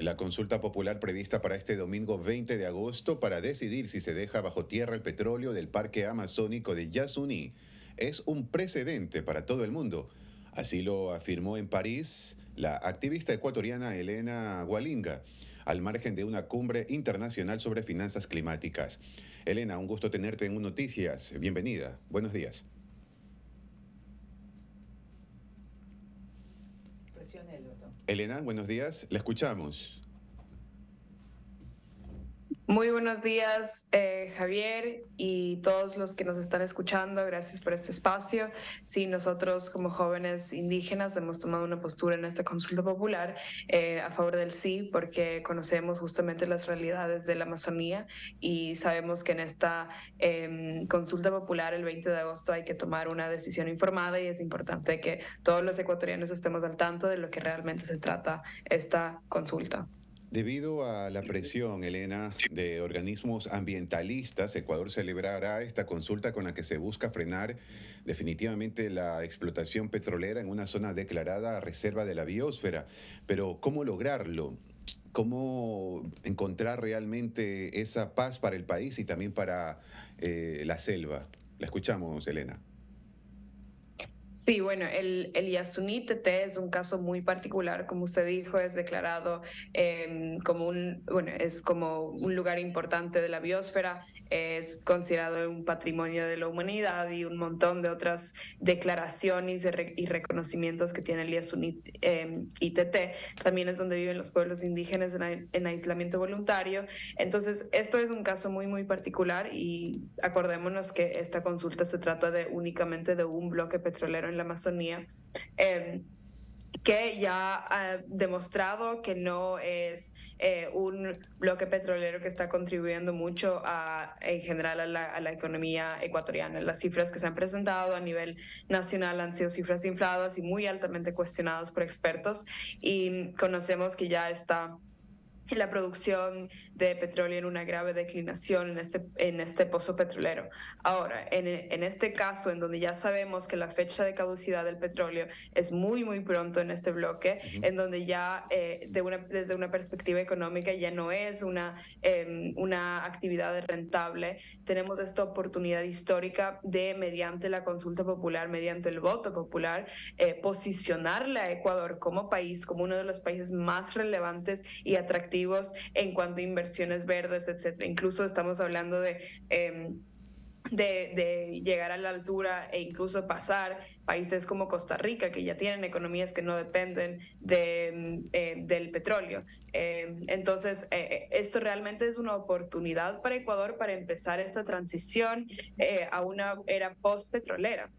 La consulta popular prevista para este domingo 20 de agosto para decidir si se deja bajo tierra el petróleo del parque amazónico de Yasuní es un precedente para todo el mundo. Así lo afirmó en París la activista ecuatoriana Elena Gualinga, al margen de una cumbre internacional sobre finanzas climáticas. Elena, un gusto tenerte en Noticias. Bienvenida. Buenos días. Elena, buenos días. La escuchamos. Muy buenos días, eh, Javier, y todos los que nos están escuchando. Gracias por este espacio. Sí, nosotros como jóvenes indígenas hemos tomado una postura en esta consulta popular eh, a favor del sí, porque conocemos justamente las realidades de la Amazonía y sabemos que en esta em, consulta popular el 20 de agosto hay que tomar una decisión informada y es importante que todos los ecuatorianos estemos al tanto de lo que realmente se trata esta consulta. Debido a la presión, Elena, de organismos ambientalistas, Ecuador celebrará esta consulta con la que se busca frenar definitivamente la explotación petrolera en una zona declarada reserva de la biosfera. Pero ¿cómo lograrlo? ¿Cómo encontrar realmente esa paz para el país y también para eh, la selva? La escuchamos, Elena. Sí, bueno, el, el Yasuní TT es un caso muy particular, como usted dijo, es declarado em, como un, bueno, es como un lugar importante de la biosfera es considerado un patrimonio de la humanidad y un montón de otras declaraciones y reconocimientos que tiene el IASUN em, ITT. También es donde viven los pueblos indígenas en, aislamiento voluntario. Entonces, esto es un caso muy, muy particular y acordémonos que esta consulta se trata de únicamente de un bloque petrolero en la Amazonía. Em, que ya ha demostrado que no es eh, un bloque petrolero que está contribuyendo mucho en general a la, a la, economía ecuatoriana. Las cifras que se han presentado a nivel nacional han sido cifras infladas y muy altamente cuestionadas por expertos y conocemos que ya está la producción de petróleo en una grave declinación en este, en este pozo petrolero. Ahora, en, en, este caso, en donde ya sabemos que la fecha de caducidad del petróleo es muy, muy pronto en este bloque, en donde ya eh, de una, desde una perspectiva económica ya no es una, em, una actividad rentable, tenemos esta oportunidad histórica de, mediante la consulta popular, mediante el voto popular, eh, posicionarle a Ecuador como país, como uno de los países más relevantes y atractivos en cuanto a inversiones verdes, etcétera. Incluso estamos hablando de, em, de, de, llegar a la altura e incluso pasar países como Costa Rica, que ya tienen economías que no dependen de, em, eh, del petróleo. Em, entonces, eh, eh, esto realmente es una oportunidad para Ecuador para empezar esta transición a una era post-petrolera.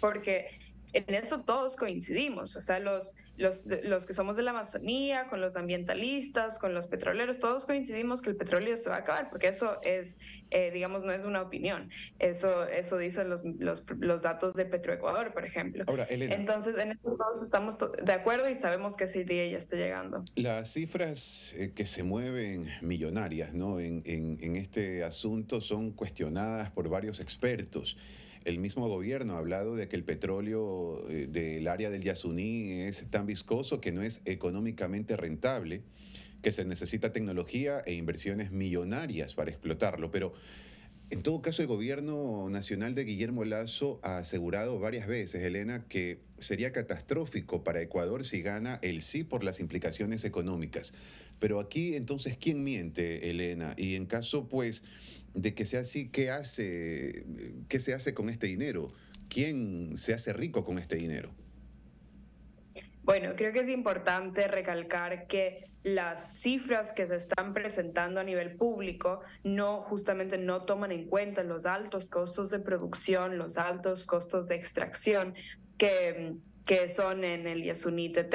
Porque en eso todos coincidimos, o sea, los, los, los que somos de la Amazonía, con los ambientalistas, con los petroleros, todos coincidimos que el petróleo se va a acabar, porque eso es, eh, digamos, no es una opinión, eso, eso dicen los, los, los datos de Petroecuador, por ejemplo. Ahora, Elena, Entonces, en eso todos estamos de acuerdo y sabemos que ese día ya está llegando. Las cifras eh, que se mueven millonarias ¿no? en, en, en este asunto son cuestionadas por varios expertos. El mismo gobierno ha hablado de que el petróleo eh, del área del Yasuní es tan viscoso que no es económicamente rentable, que se necesita tecnología e inversiones millonarias para explotarlo. Pero en todo caso, el gobierno nacional de Guillermo Lazo ha asegurado varias veces, Elena, que sería catastrófico para Ecuador si gana el sí por las implicaciones económicas. Pero aquí, entonces, ¿quién miente, Elena? Y en caso, pues, de que sea así, ¿qué hace, qué se hace con este dinero? ¿Quién se hace rico con este dinero? Bueno, creo que es importante recalcar que las cifras que se están presentando a nivel público no justamente no toman en cuenta los altos costos de producción, los altos costos de extracción que, que son en el Yasuní TT.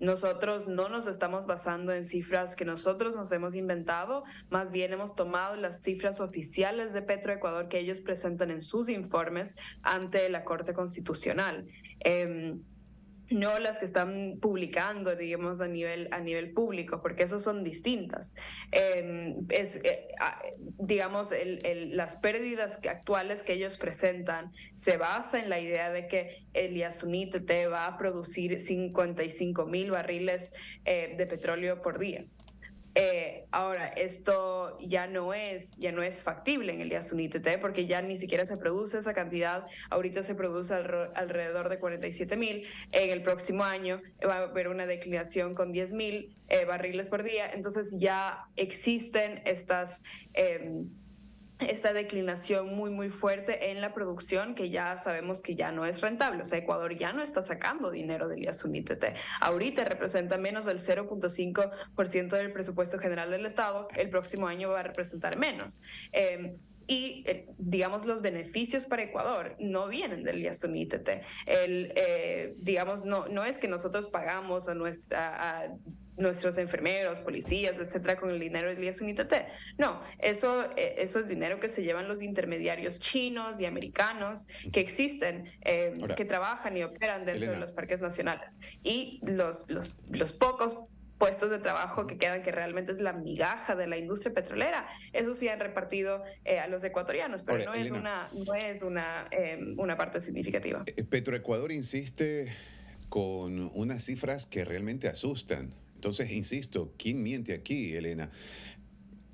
Nosotros no nos estamos basando en cifras que nosotros nos hemos inventado, más bien hemos tomado las cifras oficiales de Petroecuador que ellos presentan en sus informes ante la Corte Constitucional. Eh, no las que están publicando, digamos, a nivel, a nivel público, porque esas son distintas. Em, es, eh, digamos, las pérdidas actuales que ellos presentan se basa en la idea de que el Yasunite te va a producir 55 mil barriles eh, de petróleo por día. Eh, ahora, esto ya no es, ya no es factible en el Yasunite porque ya ni siquiera se produce esa cantidad. Ahorita se produce alrededor de 47 mil. En el próximo año va a haber una declinación con 10 mil eh, barriles por día. Entonces ya existen estas... Em, esta declinación muy, muy fuerte en la producción que ya sabemos que ya no es rentable. O sea, Ecuador ya no está sacando dinero del IASUNITT. Ahorita representa menos del 0.5% del presupuesto general del Estado. El próximo año va a representar menos. Em, y eh, digamos los beneficios para Ecuador no vienen del IASUNITT. El, eh, digamos, no, no es que nosotros pagamos a nuestra nuestros enfermeros, policías, etcétera, con el dinero del IES Unitate. No, eso, eh, eso es dinero que se llevan los intermediarios chinos y americanos que existen, eh, que trabajan y operan dentro de los parques nacionales. Y los, los, los pocos puestos de trabajo que quedan, que realmente es la migaja de la industria petrolera. Eso sí han repartido eh, a los ecuatorianos, pero no, es una, no es una, em, una parte significativa. Petroecuador insiste con unas cifras que realmente asustan. Entonces, insisto, ¿quién miente aquí, Elena?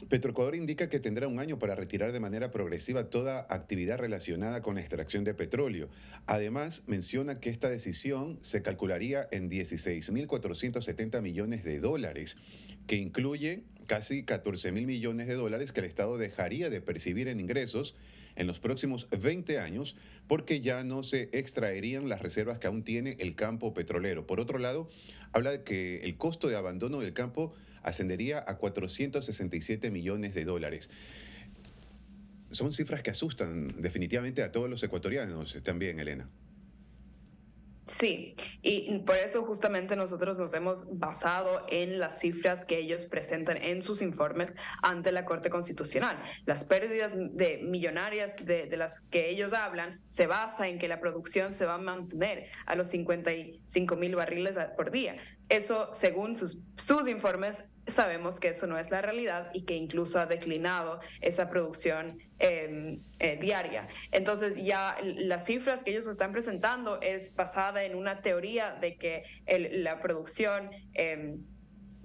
Petroecuador indica que tendrá un año para retirar de manera progresiva toda actividad relacionada con la extracción de petróleo. Además, menciona que esta decisión se calcularía en 16.470 millones de dólares, que incluye casi 14 mil millones de dólares que el Estado dejaría de percibir en ingresos en los próximos 20 años porque ya no se extraerían las reservas que aún tiene el campo petrolero. Por otro lado, habla de que el costo de abandono del campo ascendería a 467 millones de dólares. Son cifras que asustan definitivamente a todos los ecuatorianos también, Elena. Sí, y por eso justamente nosotros nos hemos basado en las cifras que ellos presentan en sus informes ante la Corte Constitucional. Las pérdidas de millonarias de, las que ellos hablan se basa en que la producción se va a mantener a los 55 mil barriles por día. Eso, según sus, sus, informes, sabemos que eso no es la realidad y que incluso ha declinado esa producción em, eh, diaria. Entonces, ya las cifras que ellos están presentando es basada en una teoría de que la producción... Eh,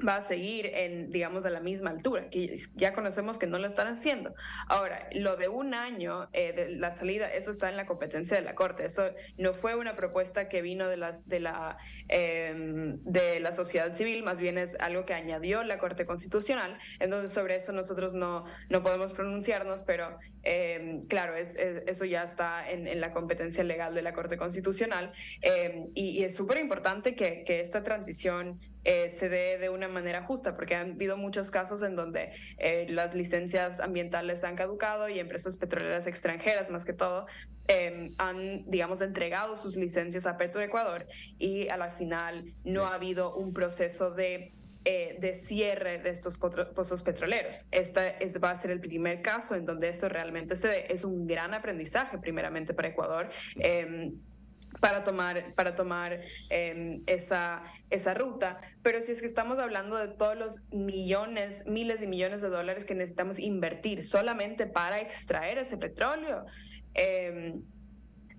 va a seguir en, digamos, a la misma altura, que ya conocemos que no lo están haciendo. Ahora, lo de un año eh, de la salida, eso está en la competencia de la Corte. Eso no fue una propuesta que vino de, las, de, la, em, de la sociedad civil, más bien es algo que añadió la Corte Constitucional. Entonces, sobre eso nosotros no, no podemos pronunciarnos, pero em, claro, es, eso ya está en, la competencia legal de la Corte Constitucional. Em, y, y, es súper importante que, que esta transición eh, se dé de una manera justa, porque han habido muchos casos en donde eh, las licencias ambientales han caducado y empresas petroleras extranjeras, más que todo, em, han, digamos, entregado sus licencias a Petroecuador y a la final no ha habido un proceso de eh, de cierre de estos pozos petroleros. Este es, va a ser el primer caso en donde eso realmente se dé. Es un gran aprendizaje, primeramente, para Ecuador. Eh, para tomar, para tomar em, esa, esa ruta. Pero si es que estamos hablando de todos los millones, miles y millones de dólares que necesitamos invertir solamente para extraer ese petróleo, eh,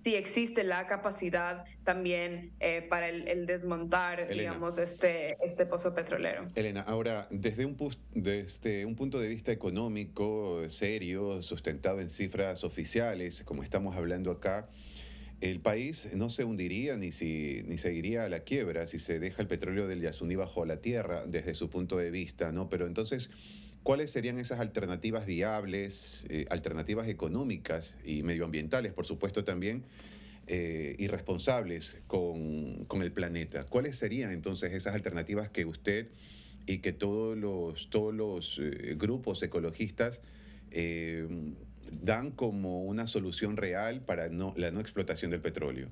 si existe la capacidad también eh, para el, desmontar, digamos, este, este pozo petrolero. Elena, ahora, desde un, desde un punto de vista económico, serio, sustentado en cifras oficiales, como estamos hablando acá, el país no se hundiría ni, si, ni seguiría a la quiebra si se deja el petróleo del Yasuní bajo la tierra desde su punto de vista, ¿no? Pero entonces, ¿cuáles serían esas alternativas viables, eh, alternativas económicas y medioambientales, por supuesto también, eh, y responsables con, con, el planeta? ¿Cuáles serían entonces esas alternativas que usted y que todos los, todos los eh, grupos ecologistas dan como una solución real para no, la no explotación del petróleo?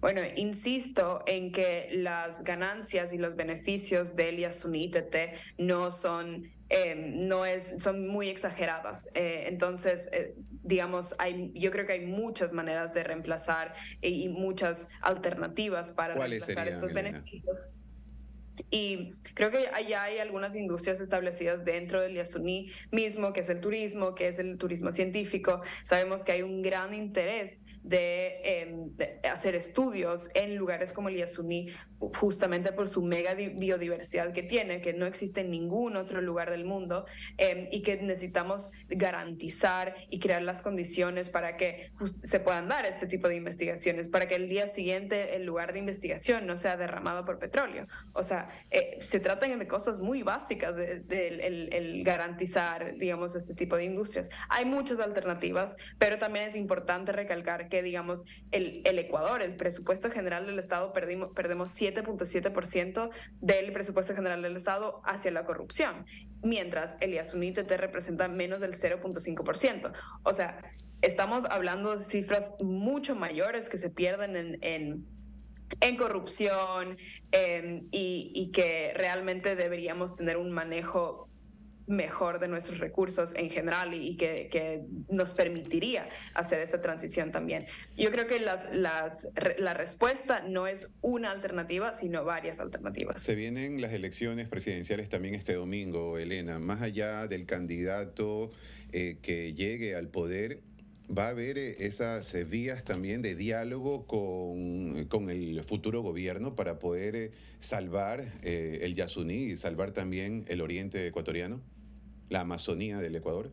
Bueno, insisto en que las ganancias y los beneficios del Yasuni ITT no son, em, no es, son muy exageradas. Eh, entonces, eh, digamos, hay, yo creo que hay muchas maneras de reemplazar y, muchas alternativas para reemplazar estos beneficios. Y creo que allá hay algunas industrias establecidas dentro del Yasuní mismo, que es el turismo, que es el turismo científico. Sabemos que hay un gran interés Em, de, hacer estudios en lugares como el Yasuní, justamente por su mega biodiversidad que tiene, que no existe en ningún otro lugar del mundo, em, y que necesitamos garantizar y crear las condiciones para que se puedan dar este tipo de investigaciones, para que el día siguiente el lugar de investigación no sea derramado por petróleo. O sea, eh, se tratan de cosas muy básicas de, el garantizar, digamos, este tipo de industrias. Hay muchas alternativas, pero también es importante recalcar que que, digamos, el, el Ecuador, el presupuesto general del Estado, perdimos, perdemos 7.7% del presupuesto general del Estado hacia la corrupción, mientras el IASUNITT representa menos del 0.5%. O sea, estamos hablando de cifras mucho mayores que se pierden en, en en corrupción em, y, y, que realmente deberíamos tener un manejo mejor de nuestros recursos en general y, que, nos permitiría hacer esta transición también. Yo creo que las, las, la respuesta no es una alternativa, sino varias alternativas. Se vienen las elecciones presidenciales también este domingo, Elena. Más allá del candidato eh, que llegue al poder, va a haber eh, esas eh, vías también de diálogo con, con el futuro gobierno para poder salvar el Yasuní y salvar también el oriente ecuatoriano? La Amazonía del Ecuador?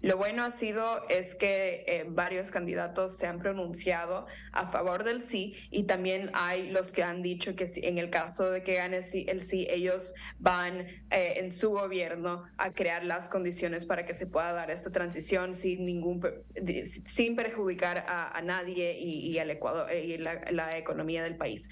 Lo bueno ha sido es que eh, varios candidatos se han pronunciado a favor del sí y también hay los que han dicho que en el caso de que gane el sí, ellos van eh, en su gobierno a crear las condiciones para que se pueda dar esta transición sin ningún sin perjudicar a, nadie y, al Ecuador eh, y la, economía del país.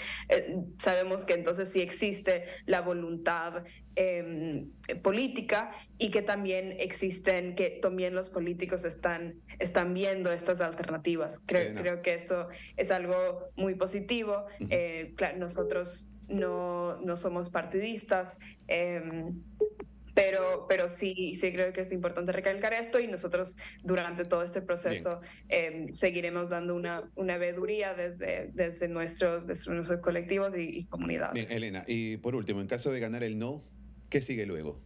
sabemos que entonces sí existe la voluntad em, política y que también existen que también los políticos están, están viendo estas alternativas. Creo, creo que esto es algo muy positivo. Eh, nosotros no, no, somos partidistas. Em, pero, pero sí, sí creo que es importante recalcar esto y nosotros durante todo este proceso em, seguiremos dando una, una veeduría desde, desde, nuestros, desde nuestros colectivos y, y comunidades. Bien, Elena, y por último, en caso de ganar el no, ¿qué sigue luego?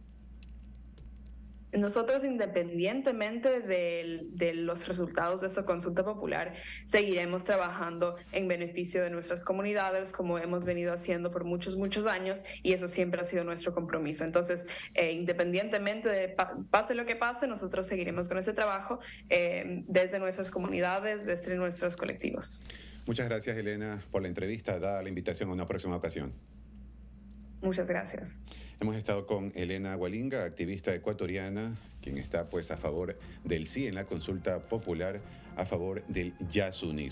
Nosotros, independientemente de, los resultados de esta consulta popular, seguiremos trabajando en beneficio de nuestras comunidades, como hemos venido haciendo por muchos, muchos años, y eso siempre ha sido nuestro compromiso. Entonces, eh, independientemente de pase lo que pase, nosotros seguiremos con ese trabajo eh, desde nuestras comunidades, desde nuestros colectivos. Muchas gracias, Elena, por la entrevista. Da la invitación a una próxima ocasión. Muchas gracias. Hemos estado con Elena Gualinga, activista ecuatoriana, quien está pues a favor del sí en la consulta popular a favor del Yasuni.